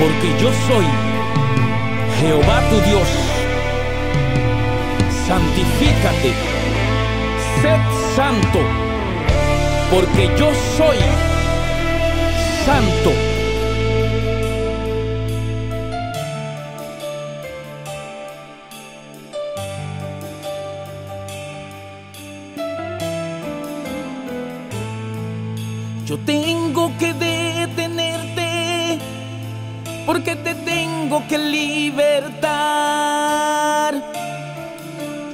porque yo soy Jehová tu Dios. Santifícate, sed santo, porque yo soy santo. Yo tengo que detenerte porque te tengo que libertar.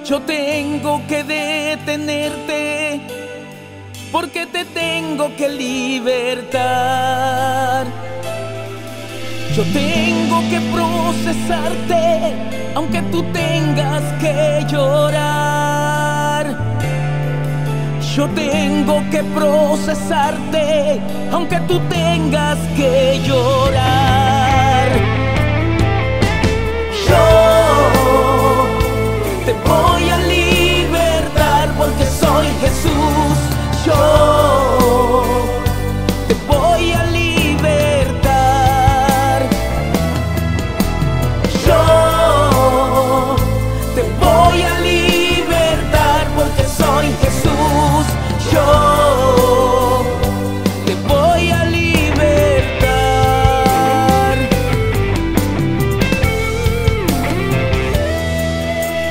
Yo tengo que detenerte porque te tengo que libertar. Yo tengo que procesarte aunque tú tengas que llorar. Yo tengo que procesarte, aunque tú tengas que llorar.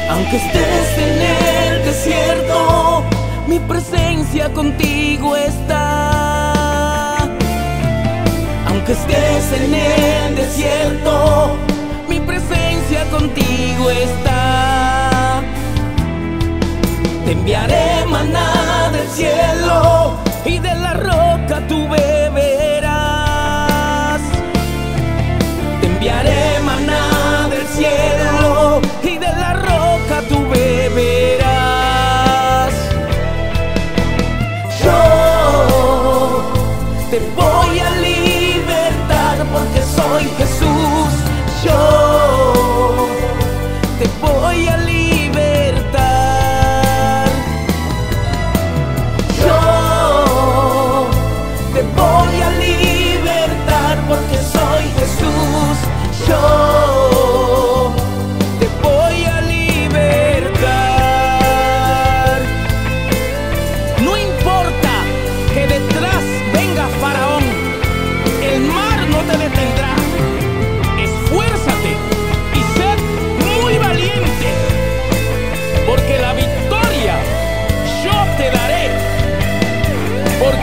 Aunque estés en el desierto, mi presencia contigo está. Aunque estés en el desierto, mi presencia contigo está. Te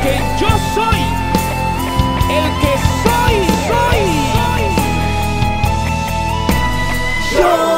que yo soy, el que soy, soy. Yo.